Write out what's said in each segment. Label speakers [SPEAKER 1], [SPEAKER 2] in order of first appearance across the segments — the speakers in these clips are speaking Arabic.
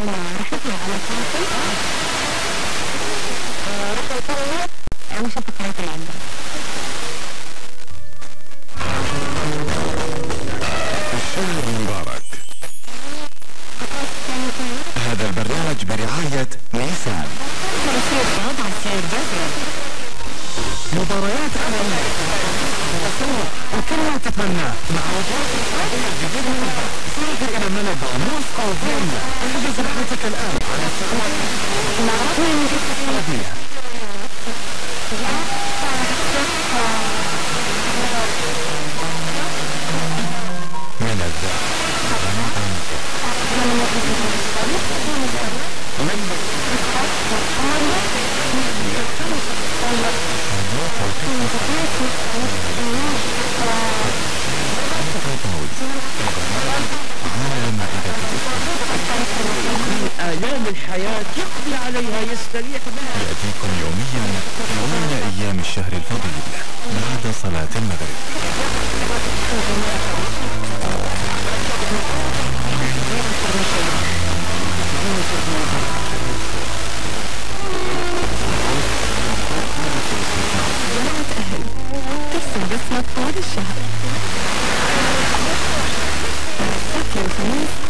[SPEAKER 1] نطلع على فاصل وش الفقرات اللي عندنا؟
[SPEAKER 2] الشهر المبارك هذا البرنامج برعاية نيسان مباريات على وكل ما تتمناه مع وجود
[SPEAKER 3] آلام الحياة يقضي عليها يستريح منها
[SPEAKER 2] يأتيكم يوميا يومين أيام الشهر الفضيل. بعد صلاة المغرب.
[SPEAKER 1] ترسم بصمة طوال الشهر السبت والخميس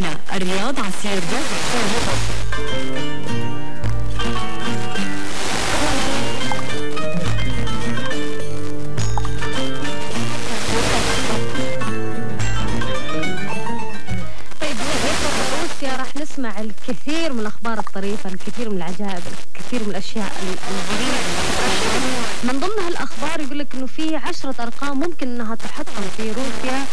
[SPEAKER 1] بفروعنا الرياض عسير
[SPEAKER 4] طيب راح نسمع الكثير من الأخبار الطريفة الكثير من العجائب الكثير من الأشياء ال- الغريبة. من ضمنها الأخبار يقول لك إنه في عشرة أرقام ممكن إنها تحطم في روسيا.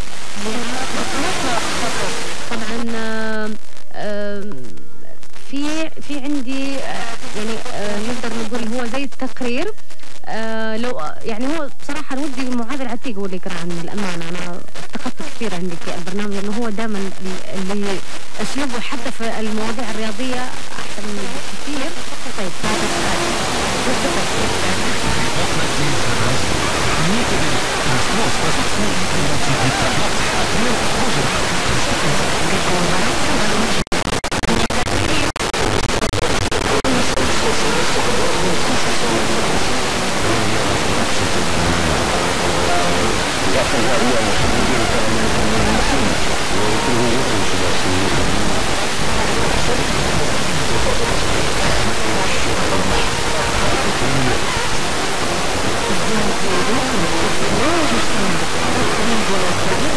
[SPEAKER 4] في عندي آه، يعني آه، نقدر نقول هو زي التقرير. آه، لو يعني هو بصراحه ودي معاذ العتيق هو اللي يقرا عنه الأمانة. أنا افتقدته كثير عندي في البرنامج لأنه هو دائما اللي أسلوبه حتى في المواضيع الرياضية أحسن من كثير. طيب Я не знаю, что это.